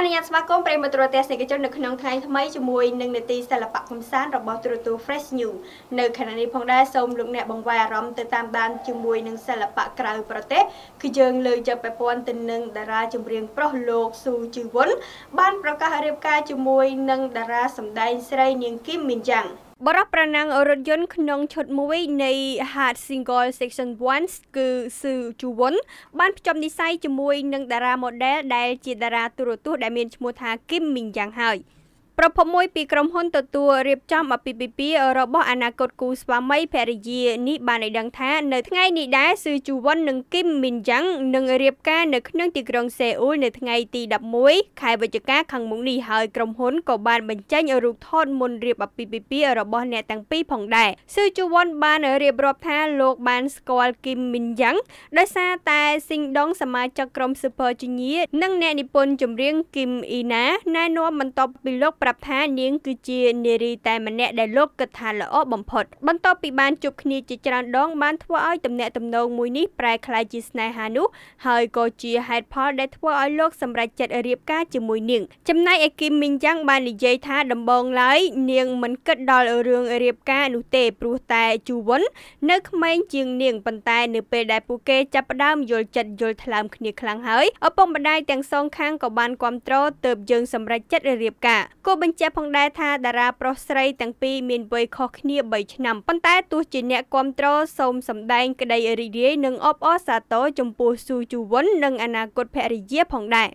អនុញ្ញាតស្វាគមន៍ប្រិយមិត្តទស្សនិកជននៅក្នុងថ្ងៃថ្មីជាមួយនឹងនេតិសិល្បៈកំសាន្តរបស់ទូរទស្សន៍ Fresh New នៅខណៈនេះផងដែរសូមលោកអ្នកបង្វែរអារម្មណ៍ទៅតាមដានជាមួយនឹងសិល្បៈក្រៅប្រទេសគឺយើងលើកយកពាក់ព័ន្ធទៅនឹងតារាចម្រៀងប្រុសលោកស៊ូជីវុនបានប្រកាសរៀបការជាមួយនឹងតារាសម្ដែងស្រីនាងគឹមមីនយ៉ាង បរិបប្រណាំងរថយន្តក្នុងឈុតមួយនៃ Hard Single Section 1គឺស៊ឺជូវុនបានភ្ជាប់និស្ស័យជាមួយនឹងតារា model ដែលជាតារាទូរទស្សន៍ដែលមានឈ្មោះថាគឹមមីងយ៉ាងហើយ។ ប្រភពមួយពីក្រុមហ៊ុនទទួលរៀបចំអាពាហ៍ពិពាហ៍របស់អនាគតគូស្វាមីភរិយានេះបានឲ្យដឹងថានៅថ្ងៃនេះដែរស៊ឺជូវុននិងគឹមមីនយ៉ាងនឹងរៀបការនៅក្នុងទីក្រុងសេអ៊ូលនៅថ្ងៃទី11ខែវិច្ឆិកាខាងមុខនេះហើយក្រុមហ៊ុនក៏បានបញ្ចេញរូបថតមុនរៀបអាពាហ៍ពិពាហ៍របស់អ្នកទាំងពីរផងដែរស៊ឺជូវុនបានរៀបរាប់ថាលោកបានស្គាល់គឹមមីនយ៉ាងដោយសារតែស៊ីងដងសមាជិកក្រុម Super Junior និងអ្នកនិពន្ធចម្រៀងគឹមអ៊ីណាណែនាំបន្ទាប់ពីលោកប្រាប់ថានាងគឺជានារីតែម្នាក់ដែលលោកគិតថាល្អបំផុតបន្ទាប់ពីបានជួបគ្នាជាច្រើនដងបានធ្វើឲ្យទំនាក់ទំនងមួយនេះប្រែក្លាយជាស្នេហានោះហើយក៏ជាហេតុផលដែលធ្វើឲ្យលោកសម្រេចចិត្តរៀបការជាមួយនាងចំណែកឯគីមមីងយ៉ាងបាននិយាយថាដំបងឡើយនាងមិនគិតដល់រឿងរៀបការនោះទេព្រោះតែជូវុននៅក្មេងជាងនាងប៉ុន្តែនៅពេលដែលពួកគេចាប់ផ្ដើមយល់ចិត្តយល់ថ្លើមគ្នាខ្លាំងហើយឪពុកម្ដាយទាំងសងខាងក៏បានគ្រប់គ្រងទៅយើងសម្រេចចិត្តរៀបការគូបញ្ជាក់ផងដែរថាតារាប្រុសស្រីទាំងពីរមានវ័យខុសគ្នា3ឆ្នាំប៉ុន្តែទោះជាអ្នកគ្រប់គ្រងសូមសម្ដែងក្តីរីករាយនិងអបអរសាទរចំពោះស៊ូជូវុននិងអនាគតភរិយាផងដែរ